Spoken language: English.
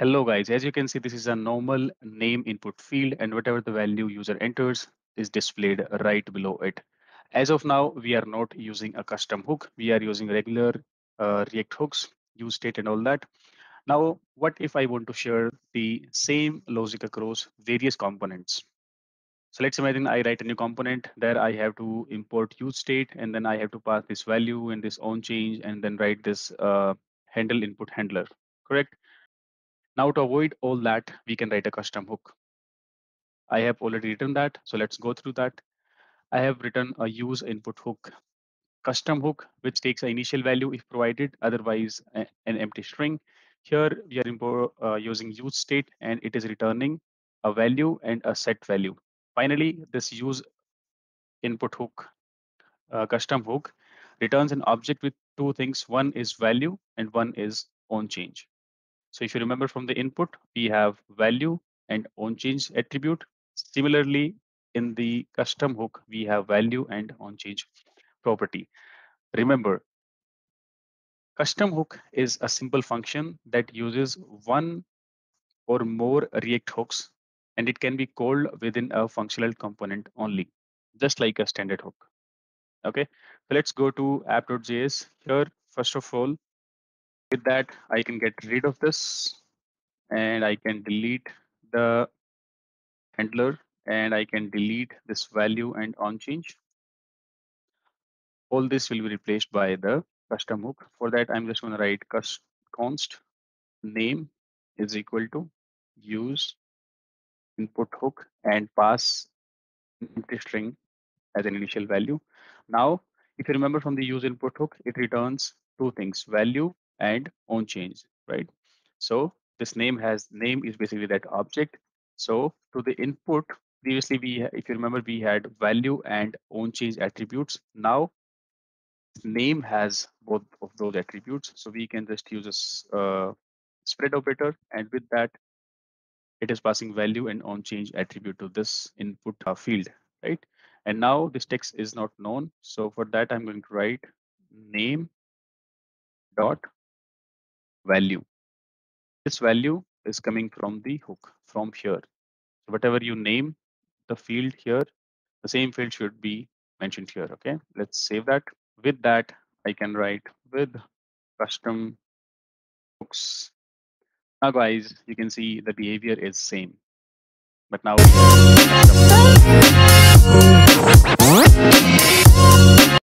Hello guys, as you can see, this is a normal name input field and whatever the value user enters is displayed right below it. As of now, we are not using a custom hook. We are using regular uh, React hooks, use state and all that. Now, what if I want to share the same logic across various components? So let's imagine I write a new component there I have to import use state and then I have to pass this value and this on change and then write this uh, handle input handler, correct? Now to avoid all that, we can write a custom hook. I have already written that, so let's go through that. I have written a use input hook, custom hook, which takes an initial value if provided, otherwise an empty string. Here we are uh, using use state and it is returning a value and a set value. Finally, this use input hook, uh, custom hook, returns an object with two things. One is value and one is on change. So if you remember from the input, we have value and onChange attribute. Similarly, in the custom hook, we have value and onChange property. Remember, custom hook is a simple function that uses one or more React hooks, and it can be called within a functional component only, just like a standard hook. Okay, so let's go to app.js. Here, first of all, with that, I can get rid of this and I can delete the handler and I can delete this value and on change. All this will be replaced by the custom hook. For that, I'm just going to write const name is equal to use input hook and pass empty string as an initial value. Now, if you remember from the use input hook, it returns two things, value and on change, right? So this name has name is basically that object. So to the input, previously we, if you remember, we had value and on change attributes. Now name has both of those attributes. So we can just use a uh, spread operator. And with that, it is passing value and on change attribute to this input uh, field, right? And now this text is not known. So for that, I'm going to write name dot value. This value is coming from the hook from here. So whatever you name the field here, the same field should be mentioned here. Okay, let's save that. With that, I can write with custom hooks. Now guys, you can see the behavior is same. But now